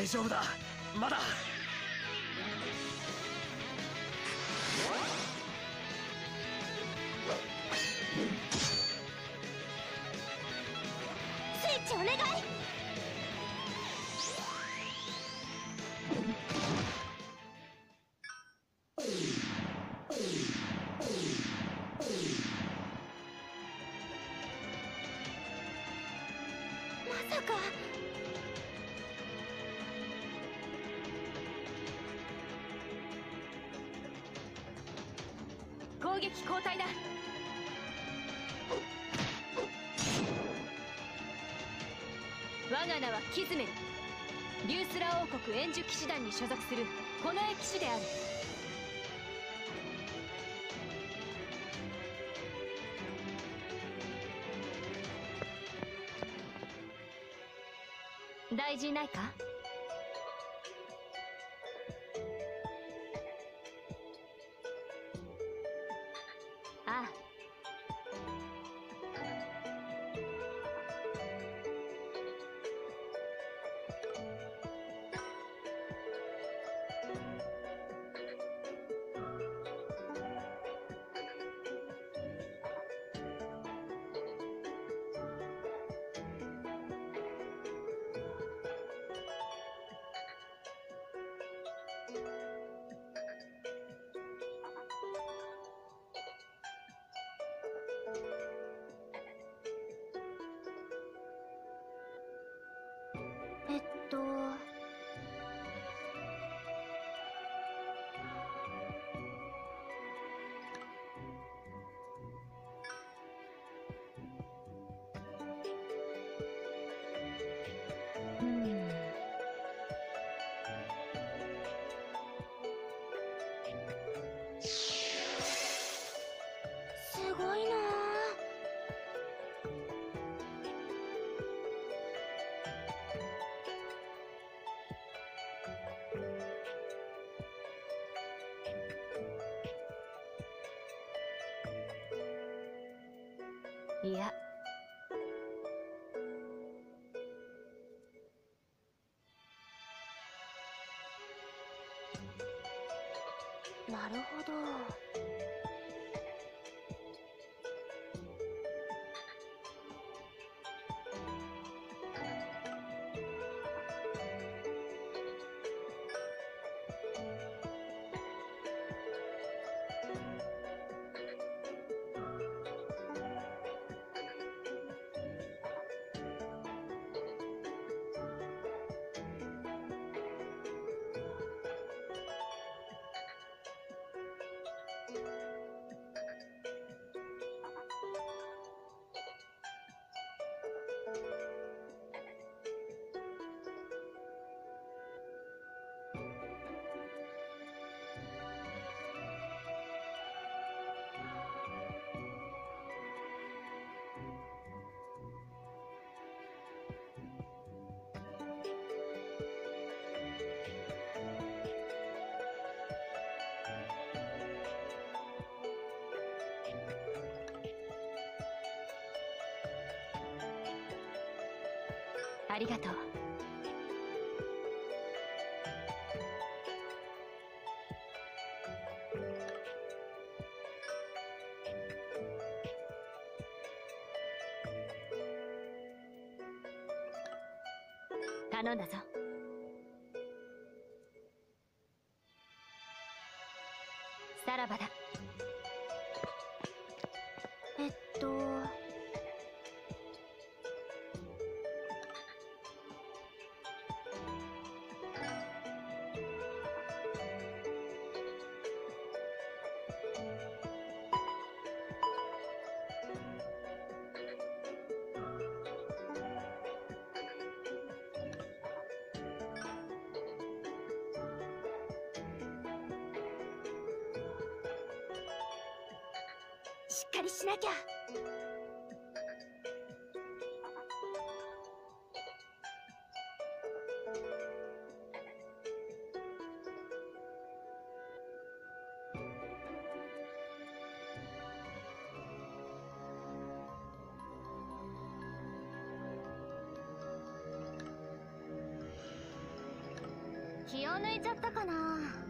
大丈夫だ。まだ。ッチお願い。まさか。攻撃交代だ。が名はキズメル。リュースラ王国援助騎士団に所属する近衛騎士である。大事ないか？いや。なるほど。ありがとう。頼んだぞ。さらばだ。しっかりしなきゃ。気を抜いちゃったかな。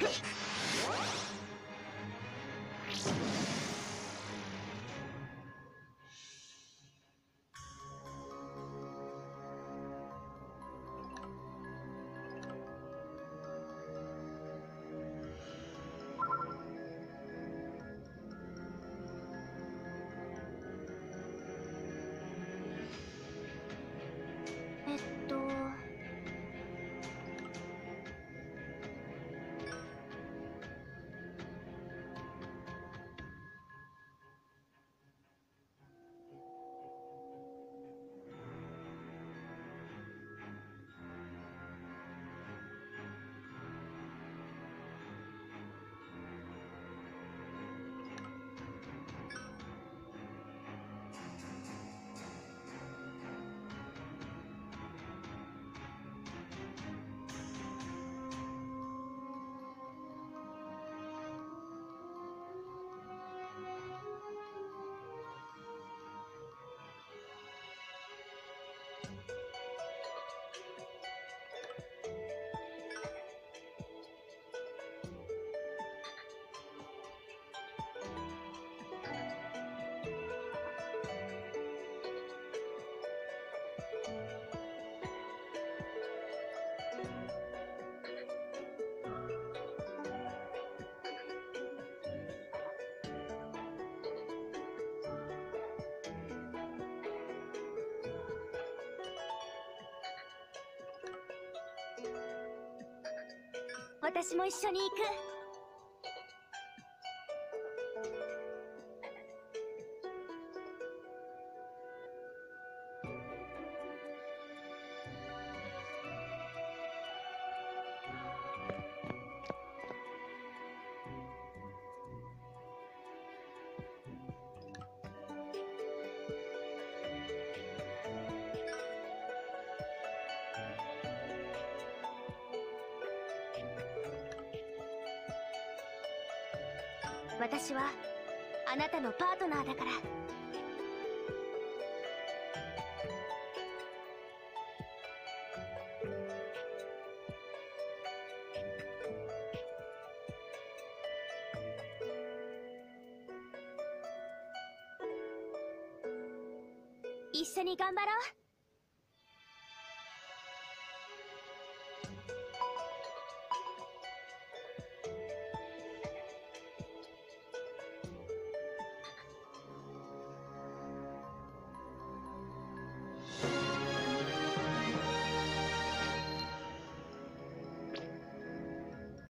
Hey! 私も一緒に行く。私はあなたのパートナーだから。一緒に頑張ろう。